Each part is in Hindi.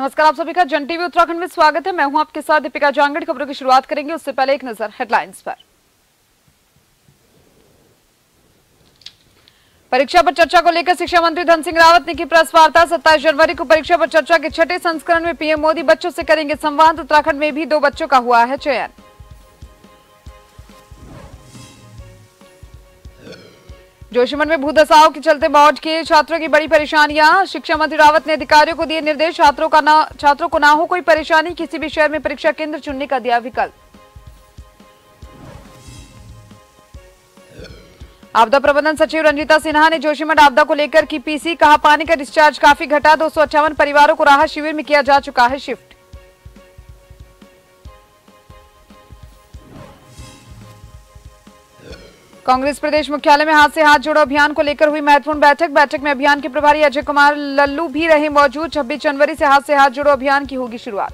नमस्कार, आप सभी का जन टीवी उत्तराखंड में स्वागत है। मैं हूँ आपके साथ दीपिका जांगड़। खबरों की शुरुआत करेंगे। उससे पहले एक नज़र हेडलाइंस पर। परीक्षा पर चर्चा को लेकर शिक्षा मंत्री धन सिंह रावत ने की प्रेस वार्ता सत्ताईस जनवरी को परीक्षा पर चर्चा के छठे संस्करण में पीएम मोदी बच्चों से करेंगे संवाद। उत्तराखंड में भी दो बच्चों का हुआ है चयन। जोशीमठ में भूदसाव के चलते बोर्ड के छात्रों की बड़ी परेशानियाँ। शिक्षा मंत्री रावत ने अधिकारियों को दिए निर्देश। छात्रों का ना, छात्रों को ना हो कोई परेशानी, किसी भी शहर में परीक्षा केंद्र चुनने का दिया विकल्प। आपदा प्रबंधन सचिव रंजीता सिन्हा ने जोशीमठ आपदा को लेकर की पीसी, कहा पानी का डिस्चार्ज काफ़ी घटा, दो सौ अट्ठावन परिवारों को राहत शिविर में किया जा चुका है शिफ्ट। कांग्रेस प्रदेश मुख्यालय में हाथ से हाथ जोड़ो अभियान को लेकर हुई महत्वपूर्ण बैठक। बैठक में अभियान के प्रभारी अजय कुमार लल्लू भी रहे मौजूद। छब्बीस जनवरी से हाथ से हाथ जोड़ो अभियान की होगी शुरुआत।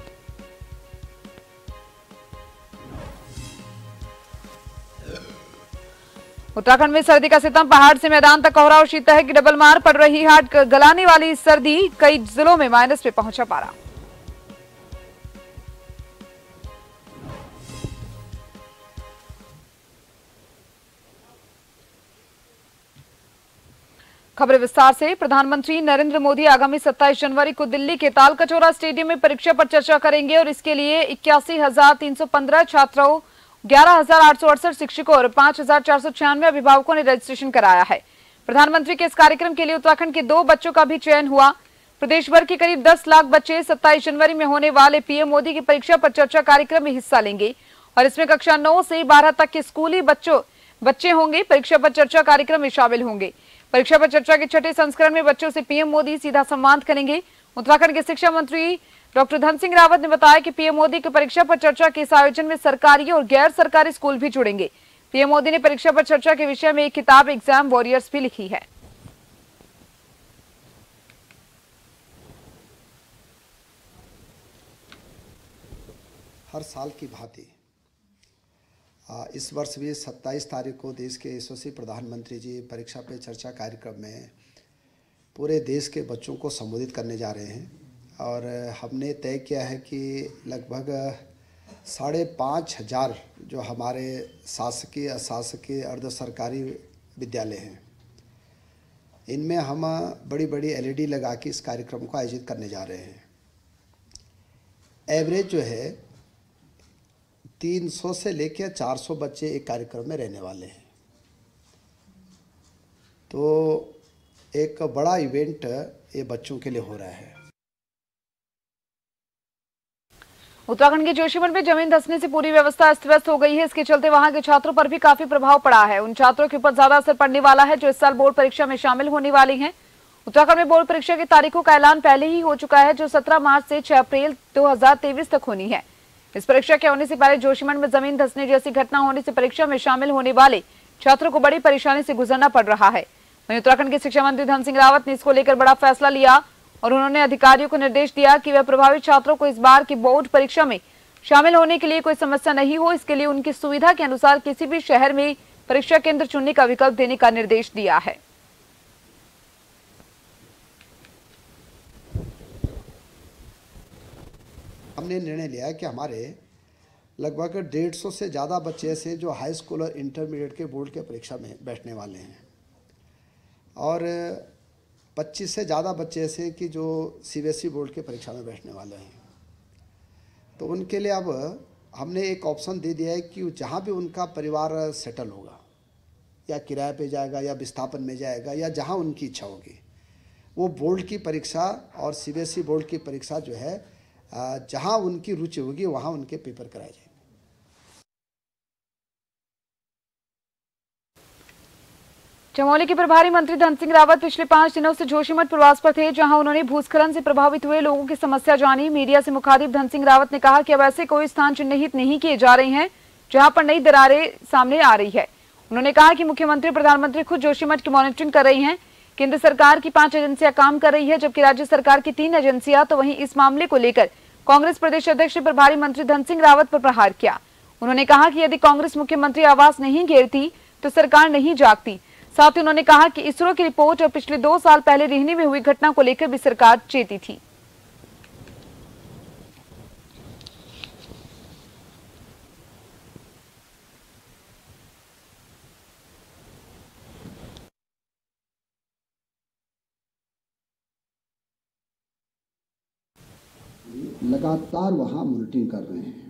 उत्तराखंड में सर्दी का सितम पहाड़ से मैदान तक कोहरा और शीतलहर की डबल मार पड़ रही हाट गलाने वाली सर्दी कई जिलों में माइनस पे पहुँचा पारा। खबरें विस्तार से। प्रधानमंत्री नरेंद्र मोदी आगामी 27 जनवरी को दिल्ली के ताल कचोरा स्टेडियम में परीक्षा पर चर्चा करेंगे और इसके लिए इक्यासी छात्रों ग्यारह शिक्षकों और पाँच अभिभावकों ने रजिस्ट्रेशन कराया है। प्रधानमंत्री के इस कार्यक्रम के लिए उत्तराखंड के दो बच्चों का भी चयन हुआ। प्रदेश भर के करीब 10 लाख बच्चे 27 जनवरी में होने वाले पीएम मोदी की परीक्षा पर चर्चा कार्यक्रम में हिस्सा लेंगे और इसमें कक्षा 9 से 12 तक के स्कूली बच्चों, बच्चे होंगे। परीक्षा पर चर्चा कार्यक्रम में शामिल होंगे। परीक्षा पर चर्चा के छठे संस्करण में बच्चों से पीएम मोदी सीधा संवाद करेंगे। उत्तराखंड के शिक्षा मंत्री डॉक्टर धन सिंह रावत ने बताया कि पीएम मोदी की परीक्षा पर चर्चा के इस आयोजन में सरकारी और गैर सरकारी स्कूल भी जुड़ेंगे। पीएम मोदी ने परीक्षा पर चर्चा के विषय में एक किताब, एग्ज़ाम, वॉरियर्स भी लिखी है। हर साल की भांति इस वर्ष भी 27 तारीख को देश के यशस्वी प्रधानमंत्री जी परीक्षा पे चर्चा कार्यक्रम में पूरे देश के बच्चों को संबोधित करने जा रहे हैं। और हमने तय किया है कि लगभग साढ़े पाँच हज़ार जो हमारे शासकीय, अशासकीय, अर्ध सरकारी विद्यालय हैं, इनमें हम बड़ी बड़ी एलईडी लगा के इस कार्यक्रम को आयोजित करने जा रहे हैं। एवरेज जो है तीन सौ से लेकर चार सौ बच्चे एक कार्यक्रम में रहने वाले हैं। तो एक बड़ा इवेंट ये बच्चों के लिए हो रहा है। उत्तराखंड के जोशीमठ में ज़मीन धसने से पूरी व्यवस्था अस्त व्यस्त हो गई है। इसके चलते वहाँ के छात्रों पर भी काफ़ी प्रभाव पड़ा है। उन छात्रों के ऊपर ज़्यादा असर पड़ने वाला है, जो इस साल बोर्ड परीक्षा में शामिल होने वाली हैं। उत्तराखंड में बोर्ड परीक्षा की तारीखों का ऐलान पहले ही हो चुका है, जो 17 मार्च से 6 अप्रैल 2023 तक होनी है। इस परीक्षा के होने से पहले जोशीमठ में ज़मीन धसने जैसी घटना होने से परीक्षा में शामिल होने वाले छात्रों को बड़ी परेशानी से गुजरना पड़ रहा है। वहीं उत्तराखंड के शिक्षा मंत्री धन सिंह रावत ने इसको लेकर बड़ा फैसला लिया और उन्होंने अधिकारियों को निर्देश दिया कि वह प्रभावित छात्रों को इस बार की बोर्ड परीक्षा में शामिल होने के लिए कोई समस्या नहीं हो। इसके लिए उनकी सुविधा के अनुसार किसी भी शहर में परीक्षा केंद्र चुनने का विकल्प देने का निर्देश दिया है। हमने निर्णय लिया कि हमारे लगभग डेढ़ सौ से ज़्यादा बच्चे ऐसे जो हाई स्कूल और इंटरमीडिएट के बोर्ड के परीक्षा में बैठने वाले हैं। और 25 से ज़्यादा बच्चे ऐसे कि जो सीबीएसई बोर्ड के परीक्षा में बैठने वाले हैं। तो उनके लिए अब हमने एक ऑप्शन दे दिया है कि जहाँ भी उनका परिवार सेटल होगा, या किराए पे जाएगा, या विस्थापन में जाएगा, या जहाँ उनकी इच्छा होगी, वो बोर्ड की परीक्षा और सीबीएसई बोर्ड की परीक्षा जो है जहाँ उनकी रुचि होगी, वहाँ उनके पेपर कराए जाएँगे। चमोली के प्रभारी मंत्री धन सिंह रावत पिछले पाँच दिनों से जोशीमठ प्रवास पर थे, जहाँ उन्होंने भूस्खलन से प्रभावित हुए लोगों की समस्या जानी। मीडिया से मुखातिब धन सिंह रावत ने कहा कि अब ऐसे कोई स्थान चिन्हित नहीं किए जा रहे हैं, जहाँ पर नई दरारें सामने आ रही है। उन्होंने कहा कि मुख्यमंत्री, प्रधानमंत्री खुद जोशीमठ की मॉनिटरिंग कर रही हैं केंद्र सरकार की पाँच एजेंसियाँ काम कर रही है, जबकि राज्य सरकार की तीन एजेंसियाँ तो वहीं इस मामले को लेकर कांग्रेस प्रदेश अध्यक्ष प्रभारी मंत्री धन सिंह रावत पर प्रहार किया। उन्होंने कहा कि यदि कांग्रेस मुख्यमंत्री आवास नहीं घेरती तो सरकार नहीं जागती। साथ ही उन्होंने कहा कि इसरो की रिपोर्ट और पिछले दो साल पहले रिहनी में हुई घटना को लेकर भी सरकार चेती थी। लगातार वहाँ मॉनिटरिंग कर रहे हैं।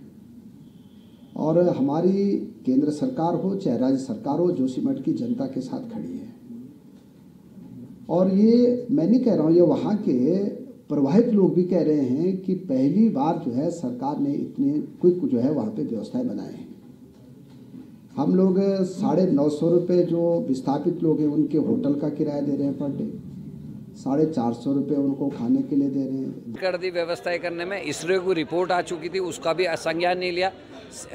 और हमारी केंद्र सरकार हो, चाहे राज्य सरकार हो जोशीमठ की जनता के साथ खड़ी है। और ये मैं नहीं कह रहा हूँ, ये वहाँ के प्रभावित लोग भी कह रहे हैं कि पहली बार जो है सरकार ने इतने क्विक जो है वहाँ पे व्यवस्थाएँ बनाए हैं। हम लोग साढ़े नौ सौ रुपये जो विस्थापित लोग हैं, उनके होटल का किराया दे रहे हैं पर डे। साढ़े चार सौ रुपये उनको खाने के लिए दे रहे हैं। कर दी व्यवस्थाएँ करने में। इसरो की रिपोर्ट आ चुकी थी, उसका भी संज्ञान नहीं लिया।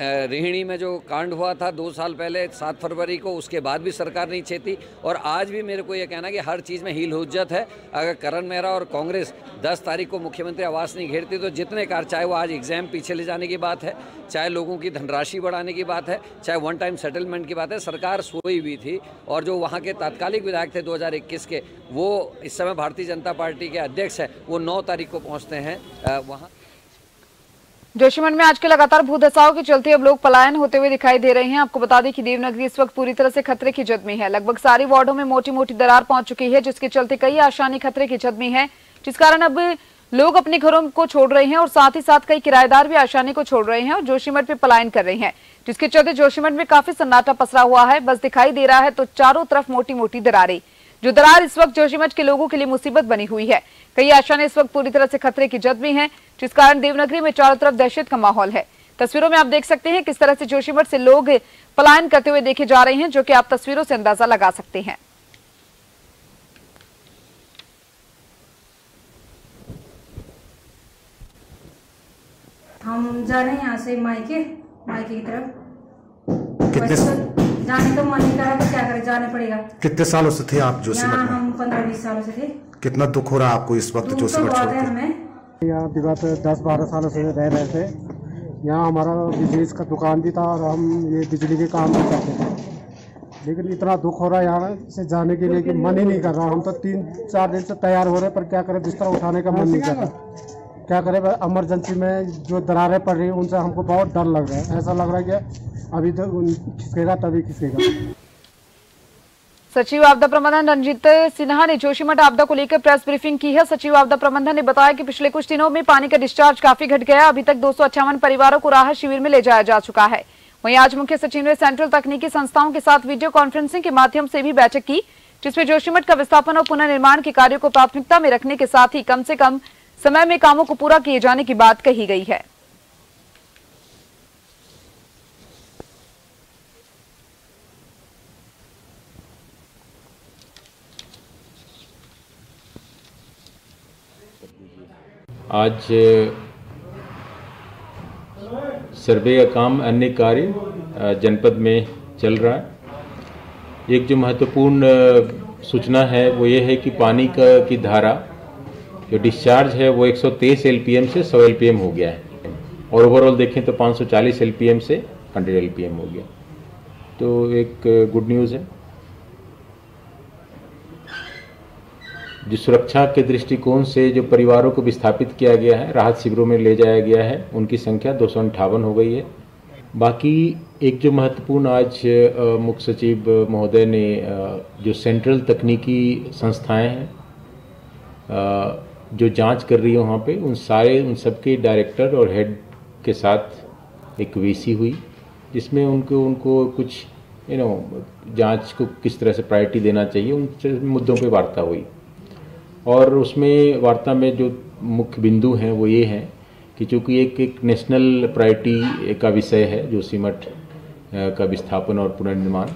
रोहिणी में जो कांड हुआ था दो साल पहले, सात फरवरी को, उसके बाद भी सरकार नहीं छेती और आज भी मेरे को ये कहना कि हर चीज़ में हील हुज्जत है। अगर करण मेहरा और कांग्रेस 10 तारीख को मुख्यमंत्री आवास नहीं घेरती तो जितने कार, चाहे वो आज एग्ज़ाम पीछे ले जाने की बात है, चाहे लोगों की धनराशि बढ़ाने की बात है, चाहे वन टाइम सेटलमेंट की बात है, सरकार सोई हुई थी। और जो वहाँ के तात्कालिक विधायक थे दो हज़ार इक्कीस के, वो इस समय भारतीय जनता पार्टी के अध्यक्ष है, वो नौ तारीख को पहुँचते हैं वहाँ। जोशीमठ में आज के लगातार भूदसाओं के चलते अब लोग पलायन होते हुए दिखाई दे रहे हैं। आपको बता दें कि देवनगरी इस वक्त पूरी तरह से खतरे की जद में है। लगभग सारी वार्डों में मोटी मोटी दरार पहुँच चुकी है, जिसके चलते कई आसानी खतरे की जद में है, जिस कारण अब लोग अपने घरों को छोड़ रहे हैं और साथ ही साथ कई किराएदार भी आसानी को छोड़ रहे हैं और जोशीमठ पे पलायन कर रहे हैं। जिसके चलते जोशीमठ में काफ़ी सन्नाटा पसरा हुआ है। बस दिखाई दे रहा है तो चारों तरफ़ मोटी मोटी दरारें। जो दरार इस वक्त जोशीमठ के लोगों के लिए मुसीबत बनी हुई है। कई आशाएँ इस वक्त पूरी तरह से खतरे की जद में है जिस कारण देवनगरी में चारों तरफ़ दहशत का माहौल है। तस्वीरों में आप देख सकते हैं किस तरह से जोशीमठ से लोग पलायन करते हुए देखे जा रहे हैं जो कि आप तस्वीरों से अंदाज़ा लगा सकते हैं। हम जा रहे हैं यहाँ से मायके मायके की तरफ़। कितने जाने तो मन नहीं करा तो क्या करें जाने पड़ेगा। कितने सालों से थे आप में? हम पंद्रह बीस सालों से थे। कितना दुख हो रहा है आपको इस वक्त तो जोशीमठ छोड़ है हमें। यहाँ विगत दस बारह सालों से रह रहे थे। यहाँ हमारा बिज़नेस का दुकान भी था और हम ये बिजली के काम भी करते थे। लेकिन इतना दुख हो रहा है यहाँ से जाने के लिए कि मन ही नहीं कर रहा। हम तो तीन चार दिन से तैयार हो रहे पर क्या करें बिस्तर उठाने का मन नहीं कर रहा। क्या करें इमरजेंसी में जो दरारें पड़ रही हैं उनसे हमको बहुत डर लग रहा है। ऐसा लग रहा है कि अभी तो खिसकेगा, तभी खिसकेगा। सचिव आपदा प्रबंधन रंजीत सिन्हा ने जोशीमठ आपदा को लेकर प्रेस ब्रीफिंग की है। सचिव आपदा प्रबंधन ने बताया कि पिछले कुछ दिनों में पानी का डिस्चार्ज काफ़ी घट गया अभी तक दो परिवारों को राहत शिविर में ले जाया जा चुका है। वहीं आज मुख्य सचिव ने सेंट्रल तकनीकी संस्थाओं के साथ वीडियो कॉन्फ्रेंसिंग के माध्यम से भी बैठक की, जिसमें जोशीमठ का विस्थापन और पुनर्निर्माण के कार्यो को प्राथमिकता में रखने के साथ ही कम से कम समय में कामों को पूरा किए जाने की बात कही गई है। आज, सर्वे का काम अन्य कार्य जनपद में चल रहा है। एक जो महत्वपूर्ण सूचना है, वो ये है कि पानी का, की धारा जो डिस्चार्ज है, वो 123 एलपीएम से 100 एलपीएम हो गया है। और ओवरऑल देखें तो 540 एलपीएम से 100 एलपीएम हो गया। तो एक गुड न्यूज़ है। जो सुरक्षा के दृष्टिकोण से जो परिवारों को विस्थापित किया गया है, राहत शिविरों में ले जाया गया है, उनकी संख्या दो हो गई है। बाकी एक जो महत्वपूर्ण आज मुख्य सचिव महोदय ने जो सेंट्रल तकनीकी संस्थाएँ हैं जो जाँच कर रही है वहाँ पे, उन सारे, उन सबके डायरेक्टर और हेड के साथ एक वीसी हुई, जिसमें उनको उनको कुछ यू नो जाँच को किस तरह से प्रायोरिटी देना चाहिए, उन मुद्दों पे वार्ता हुई। और उसमें वार्ता में जो मुख्य बिंदु हैं वो ये हैं कि चूँकि एक एक नेशनल प्रायोरिटी का विषय है जो सीमट का विस्थापन और पुनर्निर्माण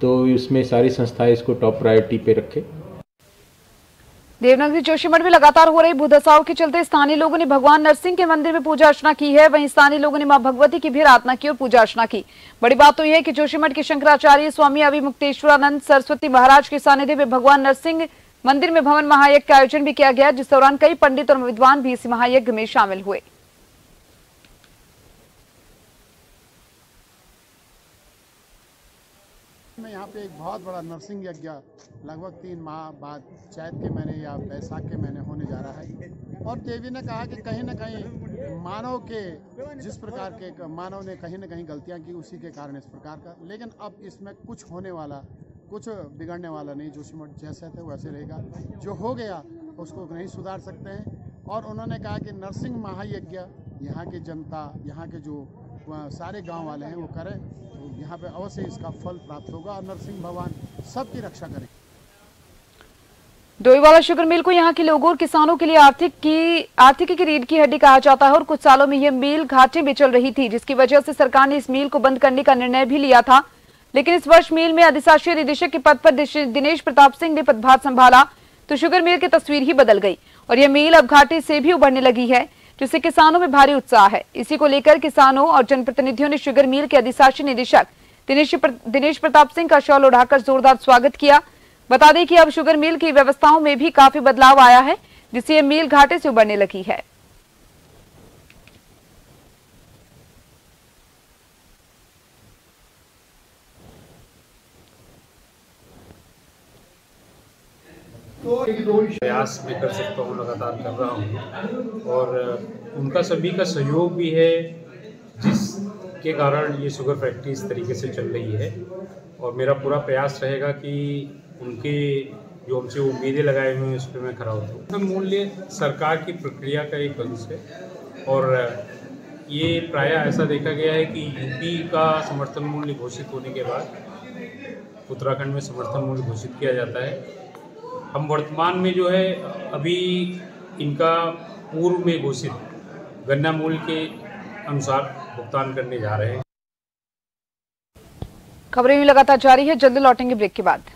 तो इसमें सारी संस्थाएँ इसको टॉप प्रायोरिटी पे रखें। देवनगरी जोशीमठ में लगातार हो रही भूदसाओं के चलते स्थानीय लोगों ने भगवान नरसिंह के मंदिर में पूजा अर्चना की है। वहीं स्थानीय लोगों ने माँ भगवती की भी आराधना की और पूजा अर्चना की। बड़ी बात तो यह है कि जोशीमठ के शंकराचार्य स्वामी अभी मुक्तेश्वरानंद सरस्वती महाराज के सानिध्य में भगवान नरसिंह मंदिर में भवन महायज्ञ का आयोजन भी किया गया, जिस दौरान कई पंडित और विद्वान भी इस महायज्ञ में शामिल हुए। में यहाँ पे एक बहुत बड़ा नरसिंह यज्ञ, लगभग तीन माह बाद चैत के महीने या बैसाख के महीने होने जा रहा है। और देवी ने कहा कि कहीं ना कहीं मानव के, जिस प्रकार के मानव ने कहीं ना कहीं गलतियाँ की, उसी के कारण इस प्रकार का। लेकिन अब इसमें कुछ होने वाला कुछ बिगड़ने वाला नहीं, जो सिमट जैसे थे वैसे रहेगा। जो हो गया, उसको नहीं सुधार सकते हैं। और उन्होंने कहा कि नरसिंह महायज्ञ, यहाँ की जनता, यहाँ के जो सारे गाँव वाले हैं, वो करें तो यहाँ पे अवश्य इसका फल प्राप्त होगा। और नरसिंह भगवान सबकी रक्षा करें। डोईवाला शुगर मिल को यहाँ के लोगों और किसानों के लिए आर्थिक की, आर्थिकी की रीढ़ की हड्डी कहा जाता है। और कुछ सालों में यह मिल घाटे में चल रही थी, जिसकी वजह से सरकार ने इस मिल को बंद करने का निर्णय भी लिया था। लेकिन इस वर्ष मिल में अधिशासी निदेशक के पद पर दिनेश प्रताप सिंह ने पदभार संभाला तो शुगर मिल की तस्वीर ही बदल गई। और यह मिल अब घाटे से भी उभरने लगी है जिससे किसानों में भारी उत्साह है। इसी को लेकर किसानों और जनप्रतिनिधियों ने शुगर मिल के अधिशासी निदेशक दिनेश प्र, दिनेश प्रताप सिंह का शॉल उड़ाकर जोरदार स्वागत किया। बता दें कि अब शुगर मिल की व्यवस्थाओं में भी काफ़ी बदलाव आया है जिससे यह मिल घाटे से उबरने लगी है। प्रयास मैं कर सकता हूँ, लगातार कर रहा हूँ। और उनका सभी का सहयोग भी है, जिसके कारण ये शुगर फैक्ट्री इस तरीके से चल रही है। और मेरा पूरा प्रयास रहेगा कि उनके जो हमसे उम्मीदें लगाए हुए हैं, उस पर मैं खरा उतरूँ। समर्थन मूल्य सरकार की प्रक्रिया का एक अंश है। और ये प्राय ऐसा देखा गया है कि यूपी का समर्थन मूल्य घोषित होने के बाद उत्तराखंड में समर्थन मूल्य घोषित किया जाता है। हम वर्तमान में जो है, अभी इनका पूर्व में घोषित गन्ना मूल्य के अनुसार भुगतान करने जा रहे हैं। खबरें भी लगातार जारी है। जल्दी लौटेंगे ब्रेक के बाद।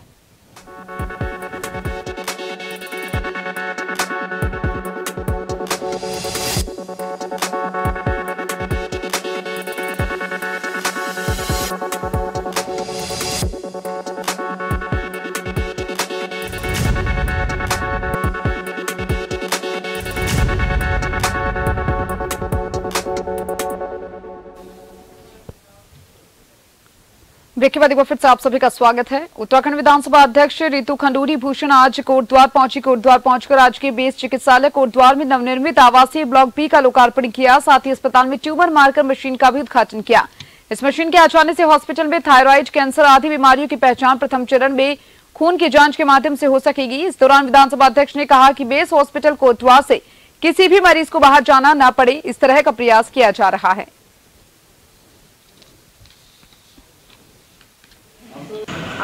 ब्रेक के बाद एक बार फिर से आप सभी का स्वागत है। उत्तराखंड विधानसभा अध्यक्ष रितु खंडूरी भूषण आज कोटद्वार पहुँची। कोटद्वार पहुंचकर आज के बेस चिकित्सालय कोटद्वार में नवनिर्मित आवासीय ब्लॉक बी का लोकार्पण किया, साथ ही अस्पताल में ट्यूमर मार्कर मशीन का भी उद्घाटन किया। इस मशीन के आ जाने से हॉस्पिटल में थायराइड, कैंसर आदि बीमारियों की पहचान प्रथम चरण में खून की जाँच के माध्यम से हो सकेगी। इस दौरान विधानसभा अध्यक्ष ने कहा कि बेस हॉस्पिटल कोटद्वार से किसी भी मरीज़ को बाहर जाना न पड़े, इस तरह का प्रयास किया जा रहा है।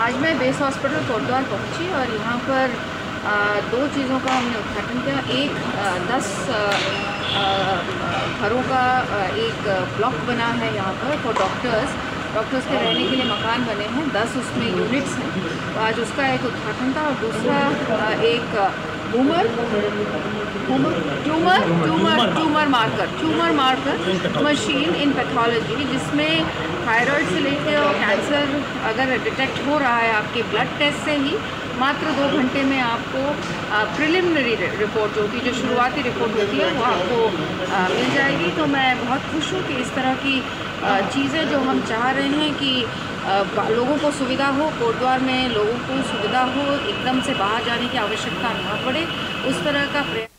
आज मैं बेस हॉस्पिटल कोटद्वार पहुँची और यहाँ पर दो चीज़ों का हमने उद्घाटन किया। एक दस घरों का एक ब्लॉक बना है यहाँ पर फॉर डॉक्टर्स डॉक्टर्स के रहने के लिए मकान बने हैं दस उसमें यूनिट्स हैं। तो आज उसका एक उद्घाटन था और दूसरा आ, boomer tumour tumour tumour marker tumour marker machine in pathology जिसमें थायराइड से लेकर और कैंसर अगर डिटेक्ट हो रहा है आपके ब्लड टेस्ट से ही मात्र दो घंटे में आपको प्रिलिमिनरी रिपोर्ट जो कि जो शुरुआती रिपोर्ट होती है वो आपको आ, मिल जाएगी। तो मैं बहुत खुश हूँ कि इस तरह की चीज़ें जो हम चाह रहे हैं कि लोगों को सुविधा हो, कोटद्वार में लोगों को सुविधा हो, एकदम से बाहर जाने की आवश्यकता ना पड़े, उस तरह का प्रयास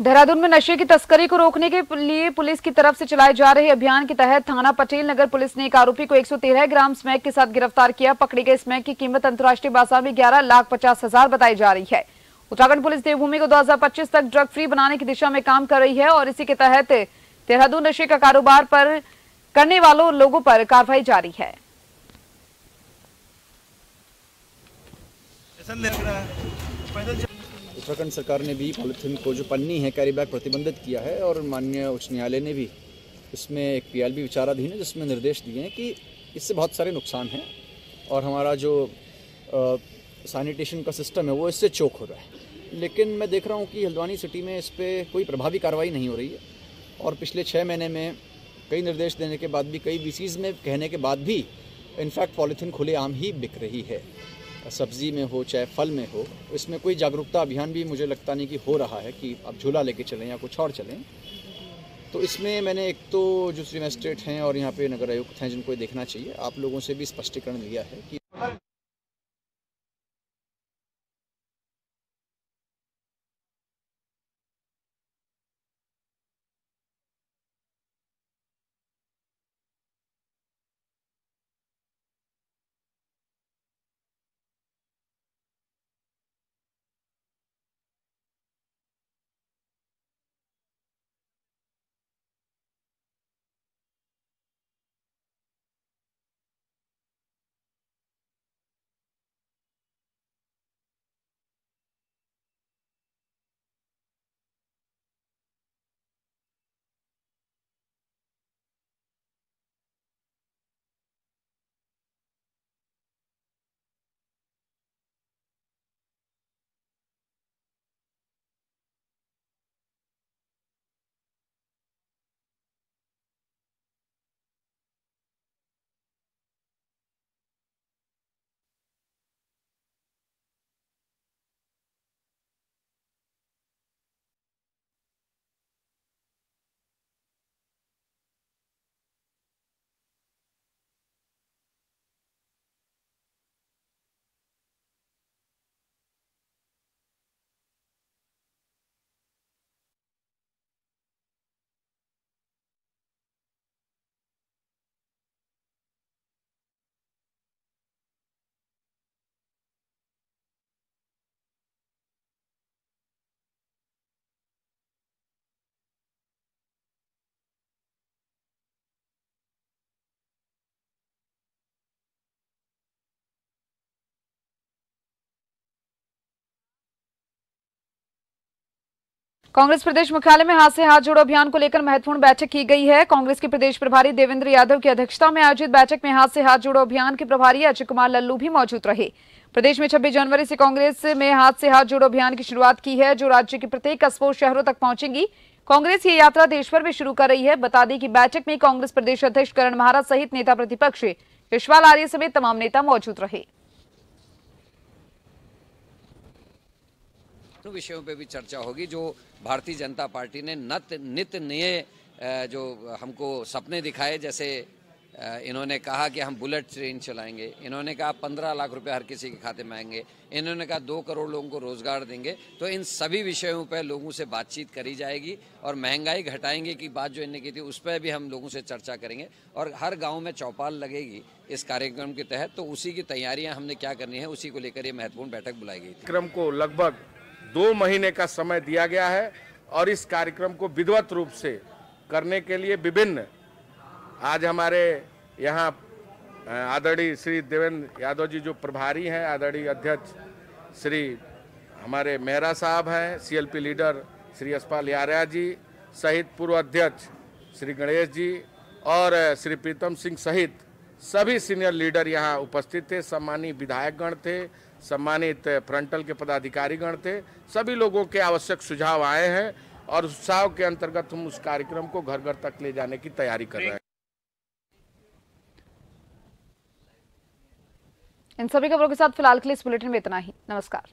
देहरादून में नशे की तस्करी को रोकने के लिए पुलिस की तरफ़ से चलाए जा रहे अभियान के तहत थाना पटेल नगर पुलिस ने एक आरोपी को 113 ग्राम स्मैक के साथ गिरफ़्तार किया। पकड़ी गई स्मैक की कीमत अंतर्राष्ट्रीय बाज़ार में 11 लाख पचास हज़ार बताई जा रही है। उत्तराखंड पुलिस देवभूमि को 2025 तक ड्रग फ्री बनाने की दिशा में काम कर रही है और इसी के तहत देहरादून नशे का कारोबार पर करने वालों लोगों पर कार्रवाई जारी है। उत्तराखंड सरकार ने भी पॉलीथीन को जो पन्नी है, कैरी बैग प्रतिबंधित किया है और माननीय उच्च न्यायालय ने भी इसमें एक पीएलबी विचाराधीन है, जिसमें निर्देश दिए हैं कि इससे बहुत सारे नुकसान हैं और हमारा जो सैनिटेशन का सिस्टम है, वो इससे चोक हो रहा है। लेकिन मैं देख रहा हूँ कि हल्द्वानी सिटी में इस पर कोई प्रभावी कार्रवाई नहीं हो रही है और पिछले छः महीने में कई निर्देश देने के बाद भी, कई वीसीज में कहने के बाद भी इनफैक्ट पॉलीथीन खुलेआम ही बिक रही है। सब्ज़ी में हो, चाहे फल में हो, इसमें कोई जागरूकता अभियान भी मुझे लगता नहीं कि हो रहा है कि आप झूला लेके चलें या कुछ और चलें। तो इसमें मैंने एक तो जो श्री मजिस्ट्रेट हैं और यहाँ पे नगर आयुक्त हैं, जिनको देखना चाहिए, आप लोगों से भी स्पष्टीकरण लिया है कि कांग्रेस प्रदेश मुख्यालय में हाथ से हाथ जोड़ो अभियान को लेकर महत्वपूर्ण बैठक की गई है। कांग्रेस के प्रदेश प्रभारी देवेंद्र यादव की अध्यक्षता में आयोजित बैठक में हाथ से हाथ जोड़ो अभियान के प्रभारी अजय कुमार लल्लू भी मौजूद रहे। प्रदेश में 26 जनवरी से कांग्रेस में हाथ से हाथ जोड़ो अभियान की शुरुआत की है, जो राज्य के प्रत्येक कस्बों शहरों तक पहुंचेगी। कांग्रेस ये यात्रा देश भर में शुरू कर रही है। बता दें कि बैठक में कांग्रेस प्रदेश अध्यक्ष करण महाराज सहित नेता प्रतिपक्ष यशपाल आर्य समेत तमाम नेता मौजूद रहे। तो विषयों पे भी चर्चा होगी, जो भारतीय जनता पार्टी ने नत, नित नए जो हमको सपने दिखाए, जैसे इन्होंने कहा कि हम बुलेट ट्रेन चलाएँगे, इन्होंने कहा पंद्रह लाख रुपए हर किसी के खाते में आएँगे, इन्होंने कहा दो करोड़ लोगों को रोज़गार देंगे तो इन सभी विषयों पर लोगों से बातचीत करी जाएगी और महँगाई घटाएँगे की बात जो इनने की थी, उस पर भी हम लोगों से चर्चा करेंगे और हर गाँव में चौपाल लगेगी इस कार्यक्रम के तहत तो उसी की तैयारियाँ हमने क्या करनी है, उसी को लेकर ये महत्वपूर्ण बैठक बुलाई गई कार्यक्रम को लगभग दो महीने का समय दिया गया है और इस कार्यक्रम को विधिवत रूप से करने के लिए विभिन्न, आज हमारे यहाँ आदरणीय श्री देवेंद्र यादव जी जो प्रभारी हैं, आदरणीय अध्यक्ष श्री हमारे मेहरा साहब हैं सीएलपी लीडर श्री यशपाल यार्या जी, सहित पूर्व अध्यक्ष श्री गणेश जी और श्री प्रीतम सिंह सहित सभी सीनियर लीडर यहाँ उपस्थित थे सम्मानित विधायकगण थे सम्मानित फ्रंटल के पदाधिकारीगण थे। सभी लोगों के आवश्यक सुझाव आए हैं और उत्साह के अंतर्गत हम उस कार्यक्रम को घर घर तक ले जाने की तैयारी कर रहे हैं। इन सभी खबरों के साथ फ़िलहाल के लिए इस बुलेटिन में इतना ही। नमस्कार।